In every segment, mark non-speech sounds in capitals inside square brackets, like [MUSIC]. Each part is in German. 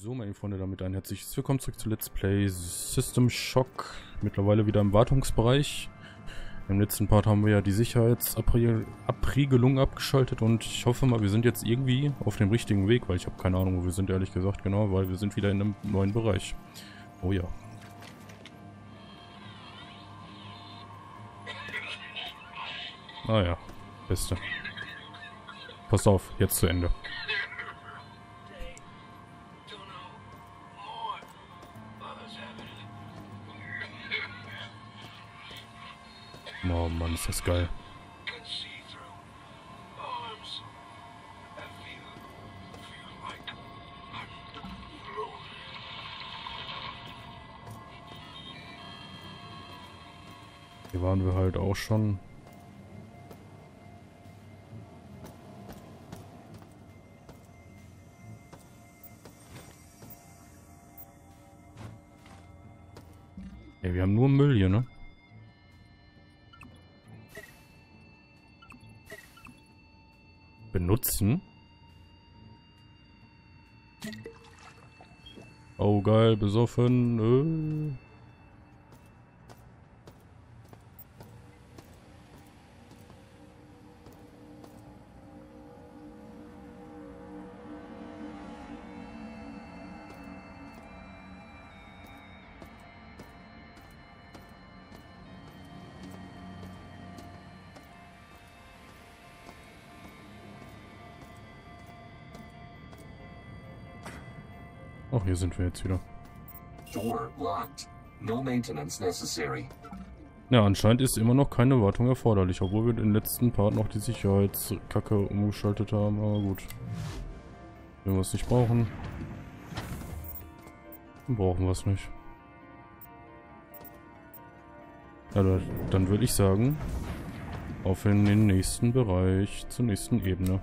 So, meine Freunde, damit ein herzliches Willkommen zurück zu Let's Play System Shock. Mittlerweile wieder im Wartungsbereich. Im letzten Part haben wir ja die Sicherheitsabriegelung abgeschaltet und ich hoffe mal, wir sind jetzt irgendwie auf dem richtigen Weg, weil ich habe keine Ahnung, wo wir sind, ehrlich gesagt, genau, weil wir sind wieder in einem neuen Bereich. Oh ja. Ah ja, beste. Pass auf, jetzt zu Ende. Mann, ist das geil. Hier waren wir halt auch schon. Besoffen. Äh. Ach, hier sind wir jetzt wieder. Door locked. No maintenance necessary. Ja, anscheinend ist immer noch keine Wartung erforderlich, obwohl wir den letzten Part noch die Sicherheitskacke umgeschaltet haben. Aber gut. Wenn wir es nicht brauchen, dann brauchen wir es nicht. Ja, dann würde ich sagen, auf in den nächsten Bereich, zur nächsten Ebene.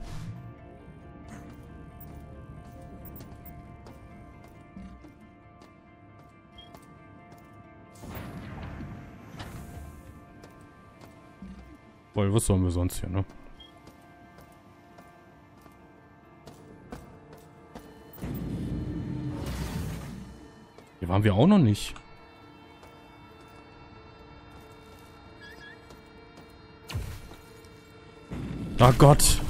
Weil was sollen wir sonst hier, ne? Hier waren wir auch noch nicht. Ach Gott.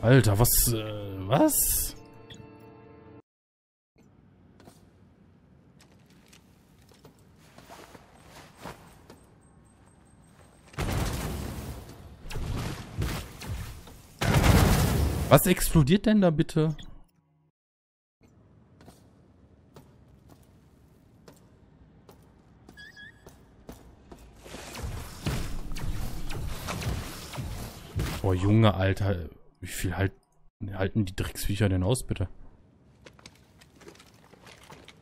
Alter, was, äh, was? Was explodiert denn da bitte? Boah, Junge, Alter. Wie viel halt, halten die Drecksviecher denn aus, bitte?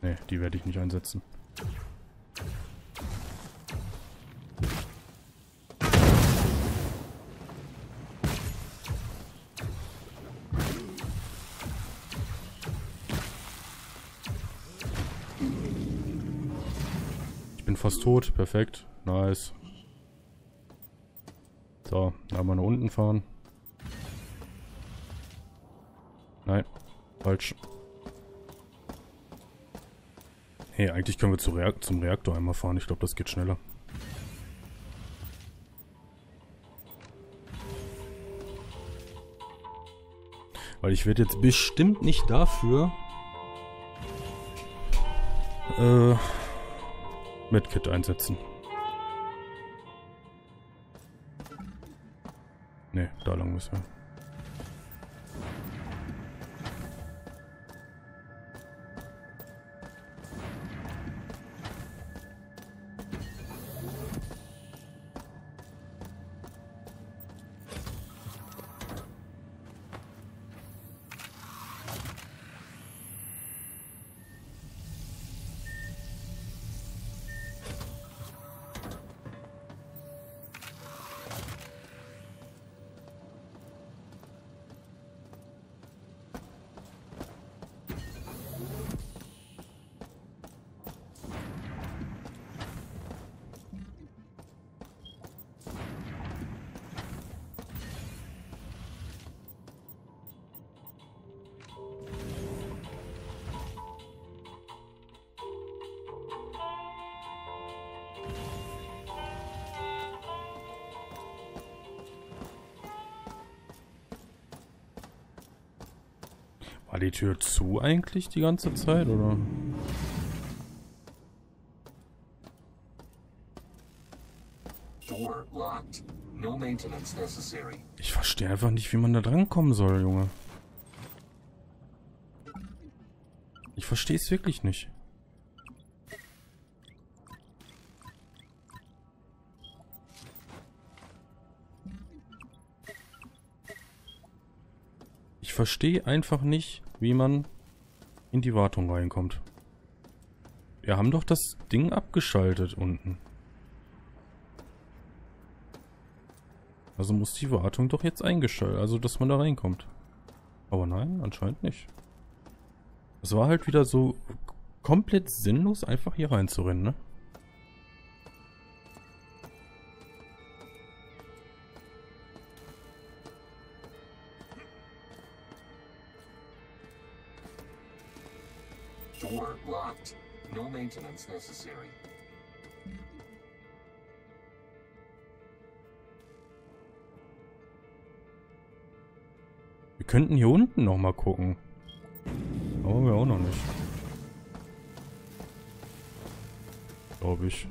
Ne, die werde ich nicht einsetzen. Tot. Perfekt. Nice. So, einmal nach unten fahren. Nein, falsch. Hey, eigentlich können wir zu Reak zum Reaktor einmal fahren. Ich glaube, das geht schneller. Weil ich werde jetzt bestimmt nicht dafür äh, Medkit einsetzen. Ne, da lang müssen wir. War die Tür zu eigentlich die ganze Zeit, oder? Ich verstehe einfach nicht, wie man da drankommen soll, Junge. Ich verstehe es wirklich nicht. Ich verstehe einfach nicht, wie man in die Wartung reinkommt. Wir haben doch das Ding abgeschaltet unten. Also muss die Wartung doch jetzt eingeschaltet, also dass man da reinkommt. Aber nein, anscheinend nicht. Es war halt wieder so komplett sinnlos, einfach hier reinzurennen, ne? Necessary. Wir könnten hier unten nochmal gucken. Aber wir auch noch nicht. Glaube ich.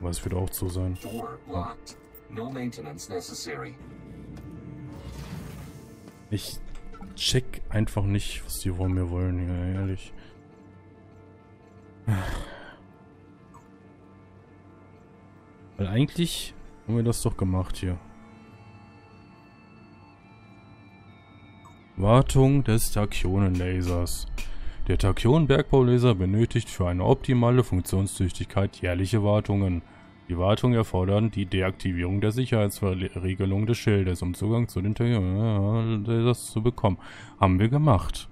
Aber es wird auch zu sein. Door locked. No maintenance necessary. Ich check einfach nicht, was die von mir wollen, ehrlich. Weil eigentlich haben wir das doch gemacht hier. Wartung des Tachyonen-Lasers. Der Tachyon-Bergbaulaser benötigt für eine optimale Funktionstüchtigkeit jährliche Wartungen. Die Wartung erfordern die Deaktivierung der Sicherheitsregelung des Schildes, um Zugang zu den Tachyon-Lasers zu bekommen. Haben wir gemacht.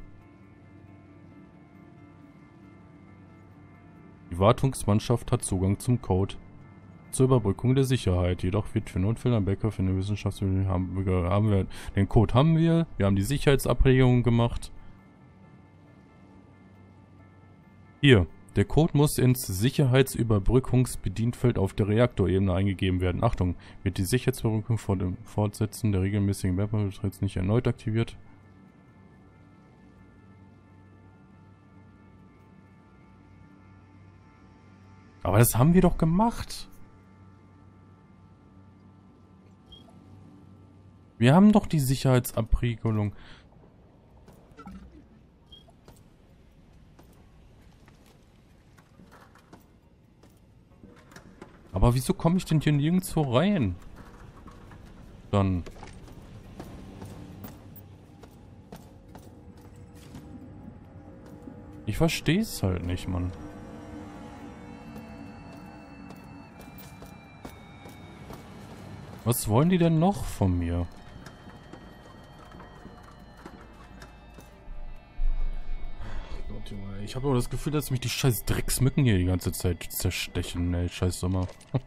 Die Wartungsmannschaft hat Zugang zum Code zur Überbrückung der Sicherheit. Jedoch wird für Notfälle am Bäcker für eine Wissenschaft haben wir, haben wir den Code haben wir. Wir haben die Sicherheitsabregungen gemacht. Hier. Der Code muss ins Sicherheitsüberbrückungsbedienfeld auf der Reaktorebene eingegeben werden. Achtung, wird die Sicherheitsüberbrückung vor dem Fortsetzen der regelmäßigen Webbetritts nicht erneut aktiviert? Aber das haben wir doch gemacht. Wir haben doch die Sicherheitsabriegelung. Aber wieso komme ich denn hier nirgendwo rein? Dann. Ich verstehe es halt nicht, Mann. Was wollen die denn noch von mir? Ich habe aber das Gefühl, dass mich die scheiß Drecksmücken hier die ganze Zeit zerstechen, ey, scheiß Sommer. [LAUGHS]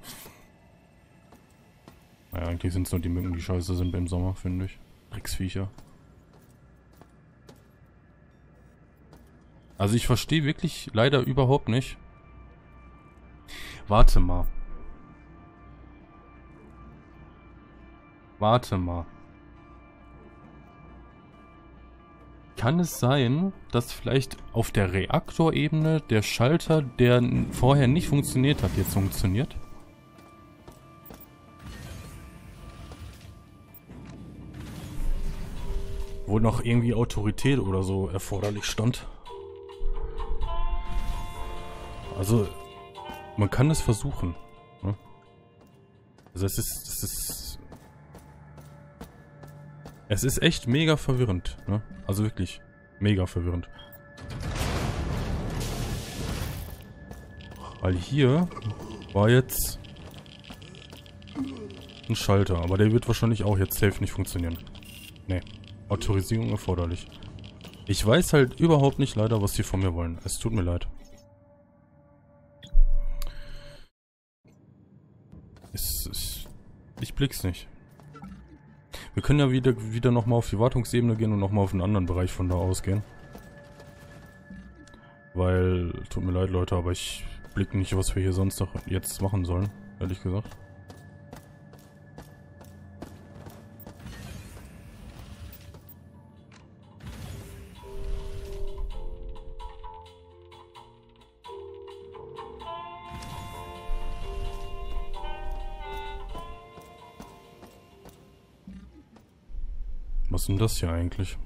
naja, eigentlich sind es nur die Mücken, die scheiße sind beim Sommer, finde ich. Drecksviecher. Also ich verstehe wirklich leider überhaupt nicht. Warte mal. Warte mal. Kann es sein, dass vielleicht auf der Reaktorebene der Schalter, der vorher nicht funktioniert hat, jetzt funktioniert? Wo noch irgendwie Autorität oder so erforderlich stand. Also, man kann es versuchen. Ne? Also es ist, es ist es ist echt mega verwirrend, ne? Also wirklich mega verwirrend. Weil hier war jetzt ein Schalter, aber der wird wahrscheinlich auch jetzt safe nicht funktionieren. Ne, Autorisierung erforderlich. Ich weiß halt überhaupt nicht leider, was sie von mir wollen. Es tut mir leid. Es, es, ich blick's nicht. Wir können ja wieder, wieder nochmal auf die Wartungsebene gehen und nochmal auf einen anderen Bereich von da aus gehen. Weil, tut mir leid Leute, aber ich blicke nicht, was wir hier sonst noch jetzt machen sollen, ehrlich gesagt. Was ist denn das hier eigentlich?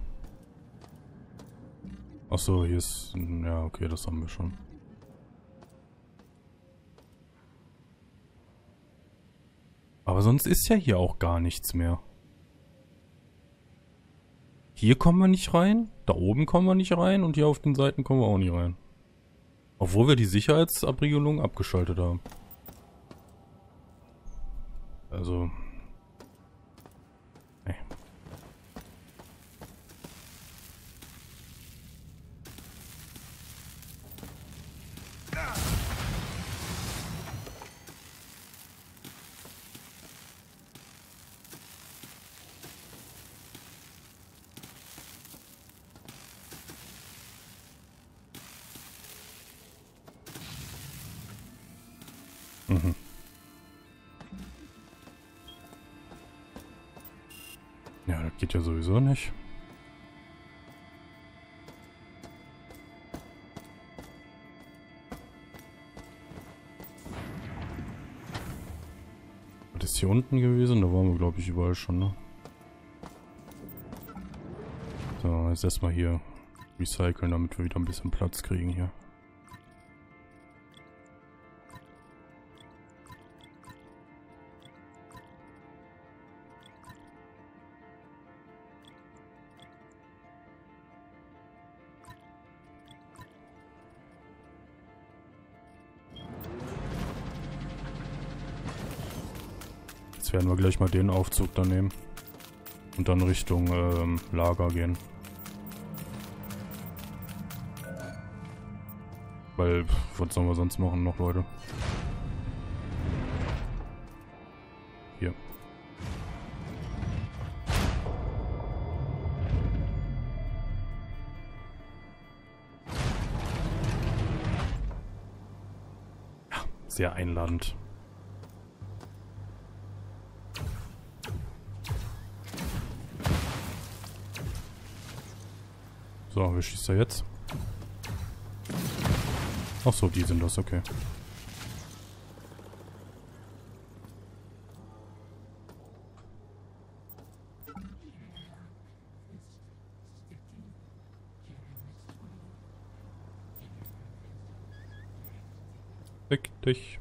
Achso, hier ist... Ja, okay, das haben wir schon. Aber sonst ist ja hier auch gar nichts mehr. Hier kommen wir nicht rein, da oben kommen wir nicht rein und hier auf den Seiten kommen wir auch nicht rein. Obwohl wir die Sicherheitsabriegelung abgeschaltet haben. Geht ja sowieso nicht. Was ist hier unten gewesen? Da waren wir, glaube ich, überall schon, ne? So, jetzt erstmal hier recyceln, damit wir wieder ein bisschen Platz kriegen hier. Jetzt werden wir gleich mal den Aufzug da nehmen. Und dann Richtung ähm, Lager gehen. Weil, was sollen wir sonst machen noch, Leute? Hier. Ja, sehr einladend. So, wer schießt da jetzt? Ach so, die sind das, okay. Weg dich.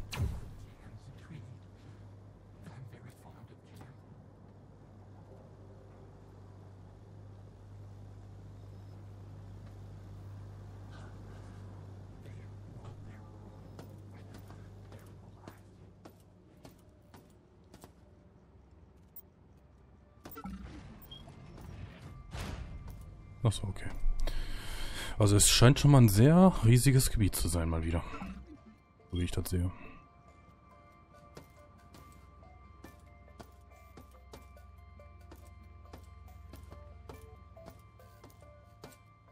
Achso, okay. Also es scheint schon mal ein sehr riesiges Gebiet zu sein, mal wieder. So wie ich das sehe.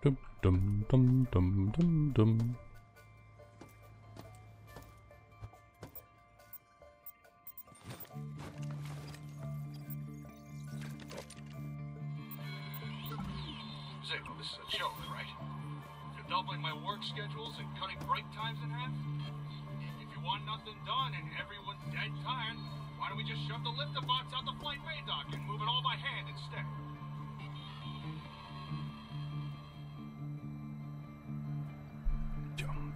Dum, dum, dum, dum, dum, dum.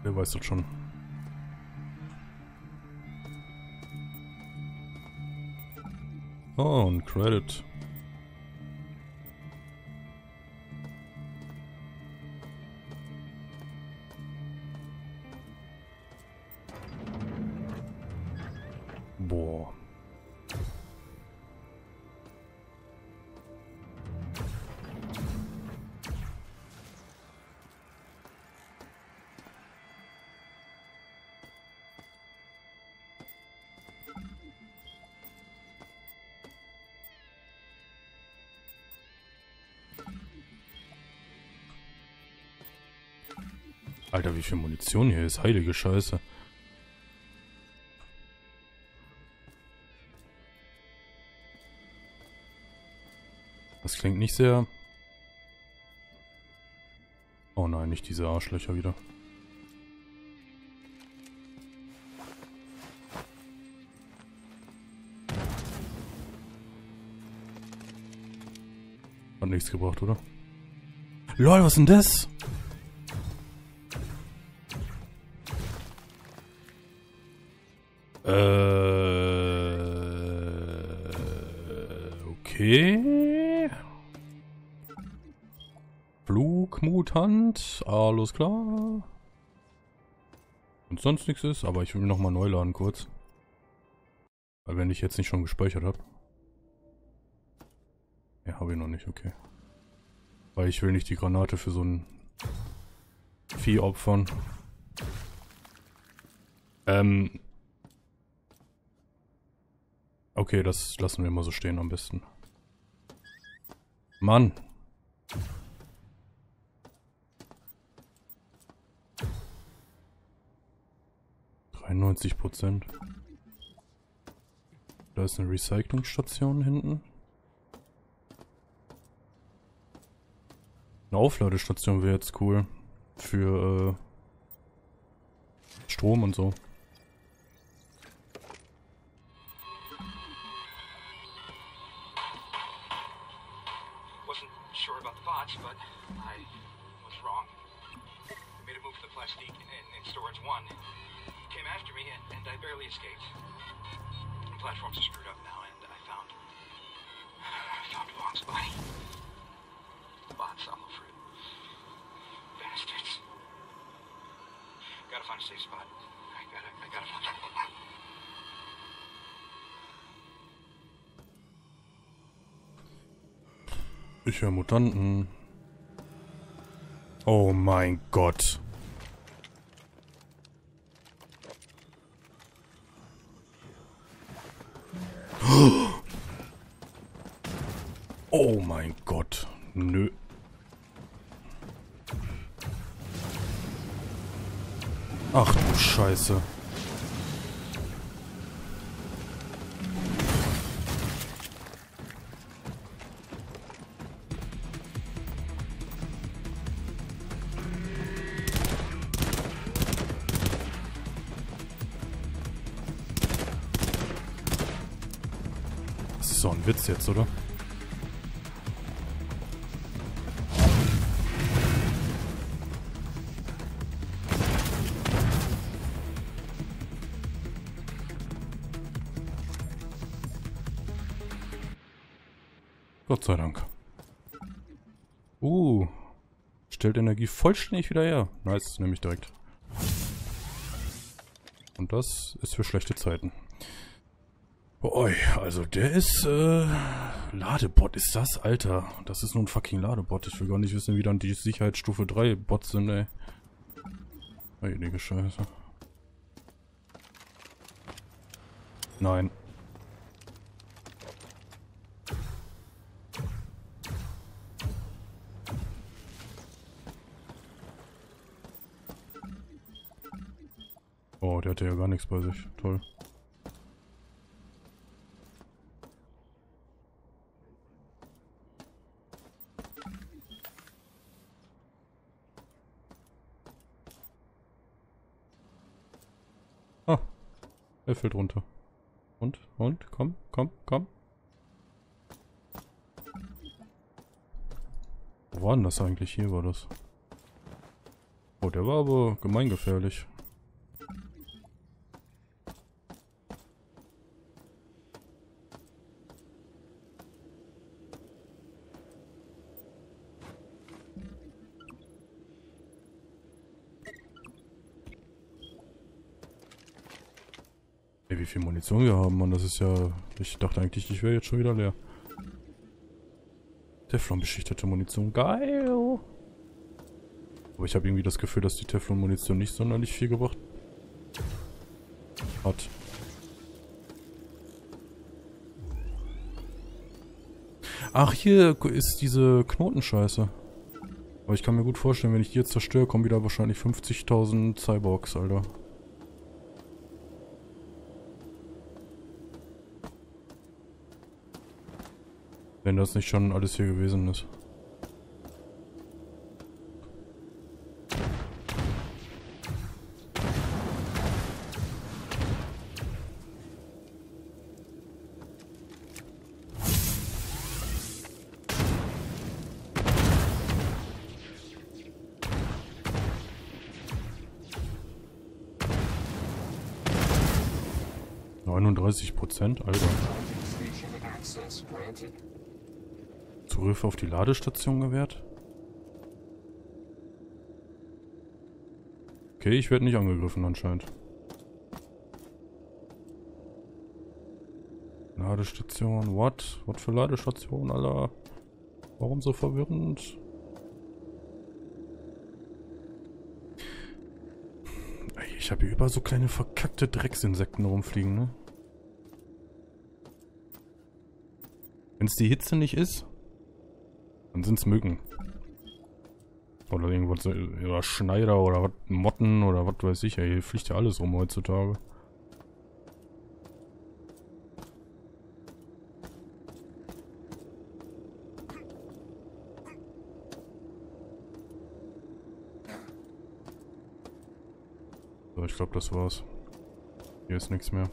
Wer weiß das schon. Oh, ein Credit. Alter, wie viel Munition hier ist. Heilige Scheiße. Das klingt nicht sehr... Oh nein, nicht diese Arschlöcher wieder. Hat nichts gebracht, oder? LOL, was denn das? Flugmutant, alles klar. Und sonst nichts ist, aber ich will nochmal neu laden kurz. Weil wenn ich jetzt nicht schon gespeichert habe. Ja, habe ich noch nicht, okay. Weil ich will nicht die Granate für so ein Vieh opfern. Ähm. Okay, das lassen wir mal so stehen am besten. Mann. Dreiundneunzig Prozent. Da ist eine Recyclingstation hinten. Eine Aufladestation wäre jetzt cool. Für äh, Strom und so. Escaped. The platforms are screwed up now, and I found. I [SIGHS] found Wong's body. The fruit. Bastards. Gotta find a safe spot. I gotta, I gotta find. Ich höre Mutanten. Oh mein Gott. Oh mein Gott. Nö. Ach du Scheiße. Jetzt, oder? Gott sei Dank. Uh. Stellt Energie vollständig wieder her. Nice, nehme ich direkt. Und das ist für schlechte Zeiten. Boah, also der ist, äh, Ladebot ist das, Alter. Das ist nur ein fucking Ladebot. Ich will gar nicht wissen, wie dann die Sicherheitsstufe 3 Bots sind, ey. Heilige Scheiße. Nein. Oh, der hatte ja gar nichts bei sich. Toll. Er fällt runter. Und, und, komm, komm, komm. Wo war denn das eigentlich? Hier war das. Oh, der war aber gemeingefährlich. Ey, wie viel Munition wir haben, Mann. Das ist ja... Ich dachte eigentlich, ich wäre jetzt schon wieder leer. Teflon-beschichtete Munition. Geil! Aber ich habe irgendwie das Gefühl, dass die Teflon-Munition nicht sonderlich viel gebracht hat. Ach, hier ist diese Knotenscheiße. Aber ich kann mir gut vorstellen, wenn ich die jetzt zerstöre, kommen wieder wahrscheinlich 50.000 Cyborgs, Alter. Wenn das nicht schon alles hier gewesen ist. Neununddreißig Prozent, also. Zugriff auf die Ladestation gewährt? Okay, ich werde nicht angegriffen anscheinend. Ladestation, what? Was für Ladestation, Alter? Warum so verwirrend? Ich habe hier überall so kleine verkackte Drecksinsekten rumfliegen, ne? Wenn es die Hitze nicht ist, dann sind es Mücken. Oder irgendwas, so- oder Schneider oder was, Motten oder was weiß ich. Hier fliegt ja alles rum heutzutage. So, ich glaube, das war's. Hier ist nichts mehr.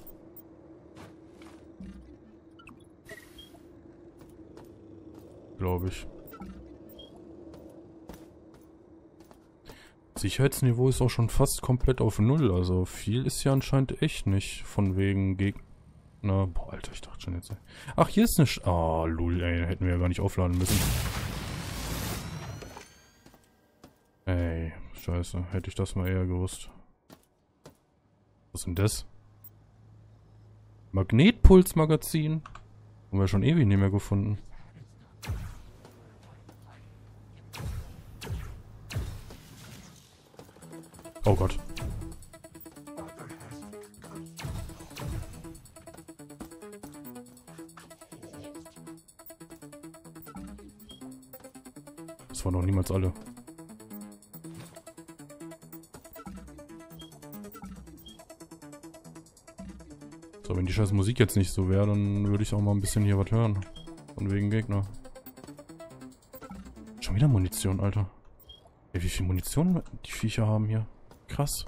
Glaube ich. Sicherheitsniveau ist auch schon fast komplett auf Null. Also viel ist ja anscheinend echt nicht. Von wegen Gegner. Boah, Alter, ich dachte schon jetzt. Ach, hier ist eine... Sch ah, lul, ey. Hätten wir ja gar nicht aufladen müssen. Ey, scheiße. Hätte ich das mal eher gewusst. Was ist denn das? Magnetpulsmagazin. Haben wir schon ewig nicht mehr gefunden. Oh Gott. Das waren noch niemals alle. So, wenn die scheiß Musik jetzt nicht so wäre, dann würde ich auch mal ein bisschen hier was hören. Von wegen Gegner. Schon wieder Munition, Alter. Ey, wie viel Munition die Viecher haben hier. Krass.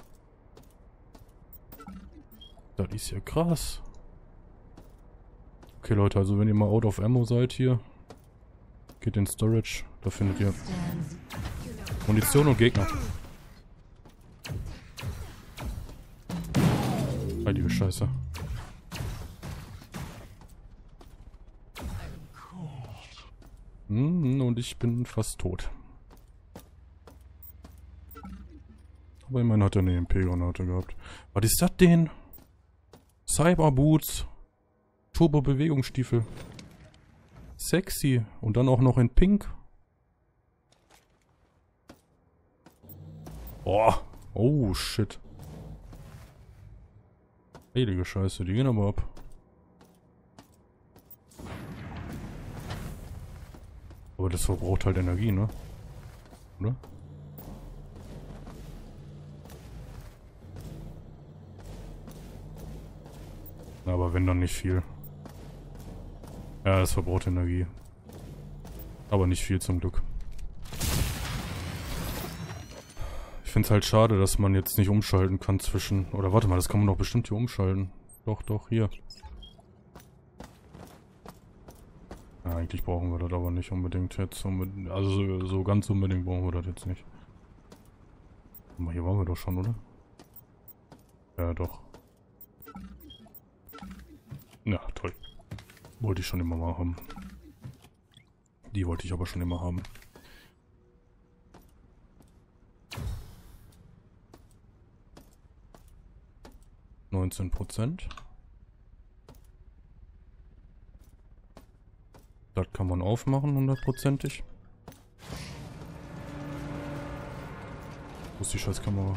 Das ist ja krass. Okay, Leute, also wenn ihr mal out of ammo seid hier, geht in Storage. Da findet ihr Munition und Gegner. Heilige Scheiße. Hm, und ich bin fast tot. Aber immerhin hat er eine MP-Granate gehabt. Was ist das denn? Cyberboots. Turbo-Bewegungsstiefel. Sexy. Und dann auch noch in Pink. Boah. Oh, shit. Heilige Scheiße, die gehen aber ab. Aber das verbraucht halt Energie, ne? Oder? Aber wenn dann nicht viel. Ja, das verbraucht Energie. Aber nicht viel zum Glück. Ich finde es halt schade, dass man jetzt nicht umschalten kann zwischen... Oder warte mal, das kann man doch bestimmt hier umschalten. Doch, doch, hier. Ja, eigentlich brauchen wir das aber nicht unbedingt jetzt. Unbedingt, also so, so ganz unbedingt brauchen wir das jetzt nicht. Aber hier waren wir doch schon, oder? Ja, doch. Ja, toll. Wollte ich schon immer mal haben. Die wollte ich aber schon immer haben. Neunzehn Prozent. Das kann man aufmachen, hundertprozentig. Wo ist die scheiß Kamera?